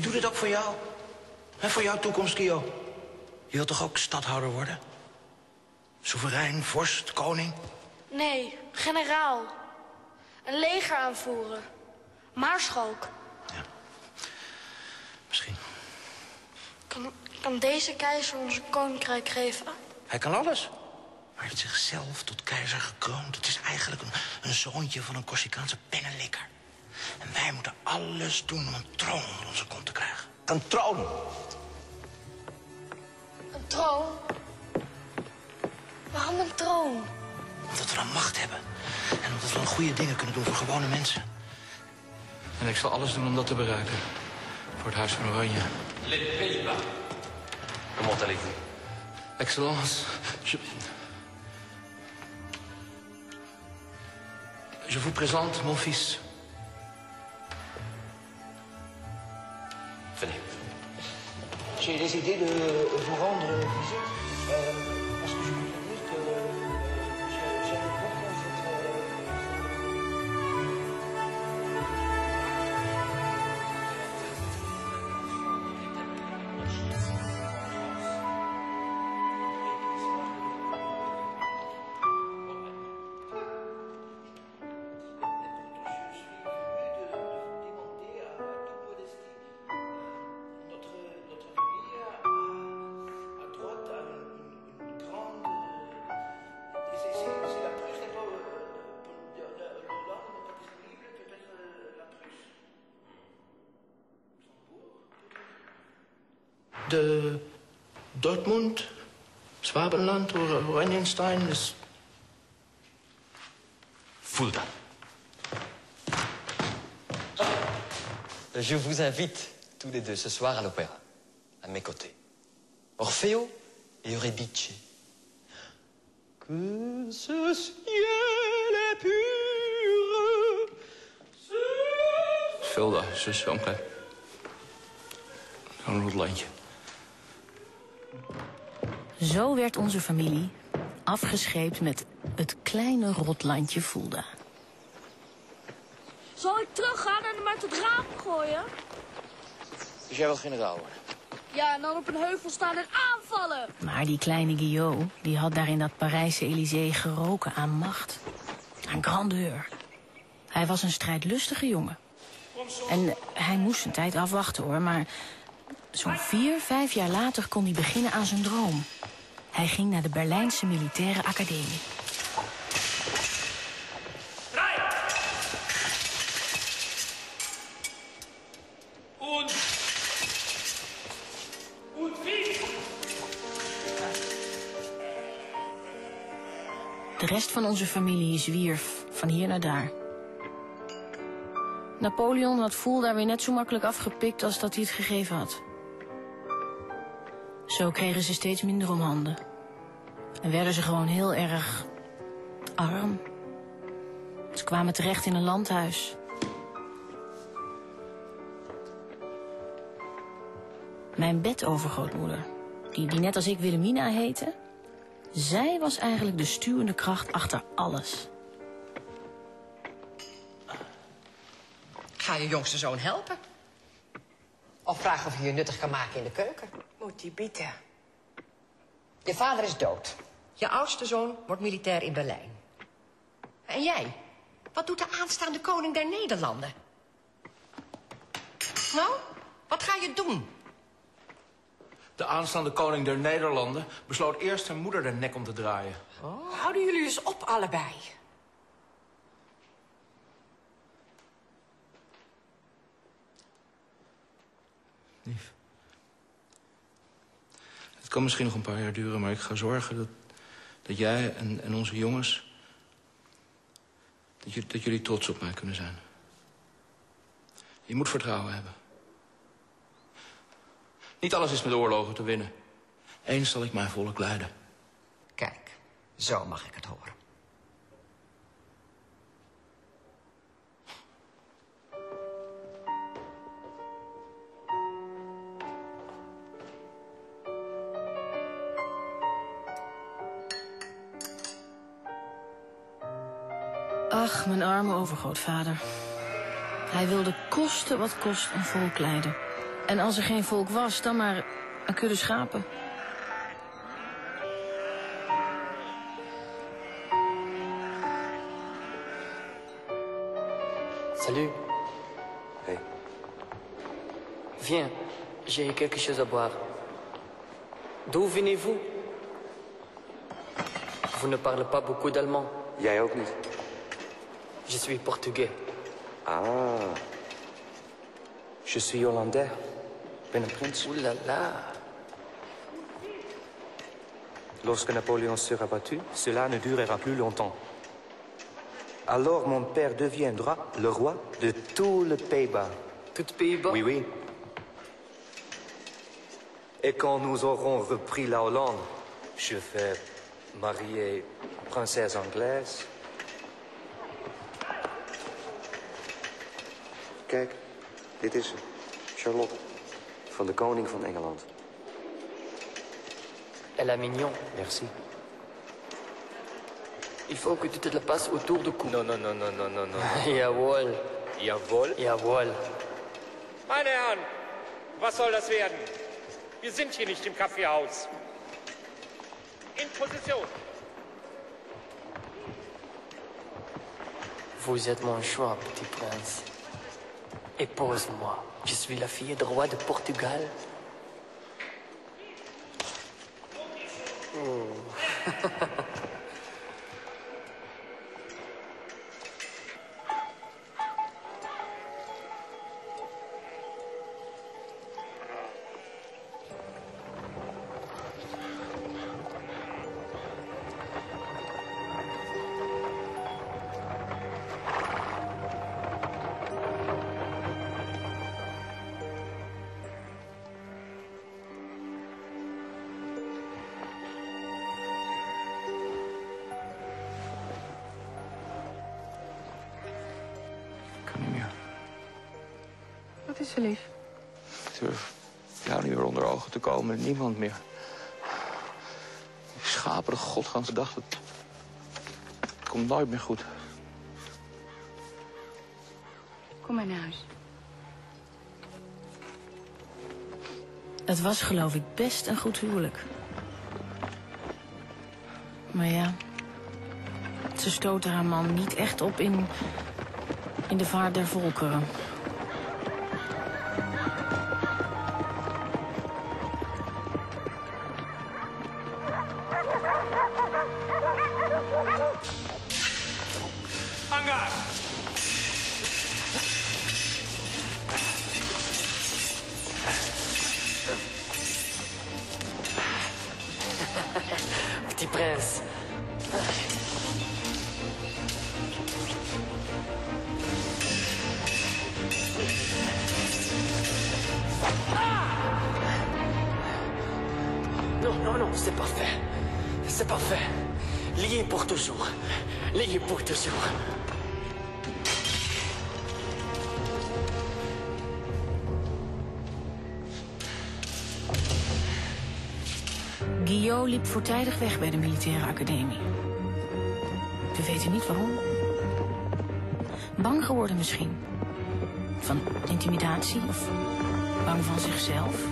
Ik doe dit ook voor jou. En voor jouw toekomst, Kio. Je wilt toch ook stadhouder worden? Soeverein, vorst, koning? Nee, generaal. Een leger aanvoeren. Maarschalk. Ja. Misschien. Kan, kan deze keizer ons een koninkrijk geven? Hij kan alles. Maar hij heeft zichzelf tot keizer gekroond. Het is eigenlijk een, een zoontje van een Corsicaanse pennenlikker. En wij moeten alles doen om een troon onder onze kont te krijgen. Een troon! Een troon? Waarom een troon? Omdat we dan macht hebben. En omdat we dan goede dingen kunnen doen voor gewone mensen. En ik zal alles doen om dat te bereiken. Voor het Huis van Oranje. Les Pays-Bas. Comment allez-vous Excellence, je... Je vous présente mon fils. J'ai décidé de vous rendre visite. euh, De Dortmund, Schwabenland, Or- Oranjenstein is. Fulda. Je vous invite tous les deux ce soir à l'opéra, à mes côtés. Orfeo et Eurydice. Que ce ciel est pur. Vilda, zus Janke. Zo'n rot landje. Zo werd onze familie afgescheept met het kleine rotlandje Fulda. Zal ik teruggaan en hem uit het raam gooien? Dus jij wilt generaal worden? Ja, en dan op een heuvel staan en aanvallen. Maar die kleine Guillaume, die had daar in dat Parijse Élysée geroken aan macht. Aan grandeur. Hij was een strijdlustige jongen. En hij moest zijn tijd afwachten hoor, maar zo'n vier, vijf jaar later kon hij beginnen aan zijn droom. Hij ging naar de Berlijnse Militaire Academie. De rest van onze familie zwierf van hier naar daar. Napoleon had Voel daar weer net zo makkelijk afgepikt als dat hij het gegeven had. Zo kregen ze steeds minder om handen. En werden ze gewoon heel erg arm. Ze kwamen terecht in een landhuis. Mijn bedovergrootmoeder, die, die net als ik Wilhelmina heette, zij was eigenlijk de stuwende kracht achter alles. Ga je jongste zoon helpen. Of vraag of je je nuttig kan maken in de keuken. Moet die bieten. Je vader is dood. Je oudste zoon wordt militair in Berlijn. En jij? Wat doet de aanstaande koning der Nederlanden? Nou, wat ga je doen? De aanstaande koning der Nederlanden besloot eerst zijn moeder de nek om te draaien. Houden jullie eens op, allebei. Het kan misschien nog een paar jaar duren, maar ik ga zorgen dat, dat jij en, en onze jongens... Dat, dat jullie trots op mij kunnen zijn. Je moet vertrouwen hebben. Niet alles is met oorlogen te winnen. Eens zal ik mijn volk leiden. Kijk, zo mag ik het horen. Ach, mijn arme overgrootvader. Hij wilde kosten wat kost een volk leiden. En als er geen volk was, dan maar een kudde schapen. Salut. Hey. Viens, j'ai quelque chose à boire. D'où venez-vous Vous ne parlez pas beaucoup d'allemand. Jij ook niet? Je suis portugais. Ah. Je suis Hollandais. Ben prins. Ouh là là. Lorsque Napoléon sera battu, cela ne durera plus longtemps. Alors mon père deviendra le roi de tout le Pays-Bas. Tout Pays-Bas? Oui, oui. Et quand nous aurons repris la Hollande, je vais marier une princesse anglaise. Kijk, dit is ze. Charlotte. Van de koning van Engeland. Elle est mignon. Merci. Il faut que tu te la passes autour du cou. Non, non, non, non, non, non, non. Jawohl. Jawohl. Jawohl. Meine Herren, was soll das werden? Wir sind hier nicht im Kaffeehaus. In Position. Vous êtes mon choix, petit prince. Épouse-moi. Je suis la fille du roi de Portugal. Oh. Er lief? Ik durf jou niet meer onder ogen te komen. Niemand meer. Die schaperige godganse dag, dat... Het komt nooit meer goed. Kom maar naar huis. Het was geloof ik best een goed huwelijk. Maar ja, ze stootte haar man niet echt op in, in de vaart der volkeren. Prince. Non, non, non, c'est parfait. C'est parfait. Lié pour toujours. Lié pour toujours. Guillaume liep voortijdig weg bij de militaire academie. We weten niet waarom. Bang geworden misschien. Van intimidatie of bang van zichzelf.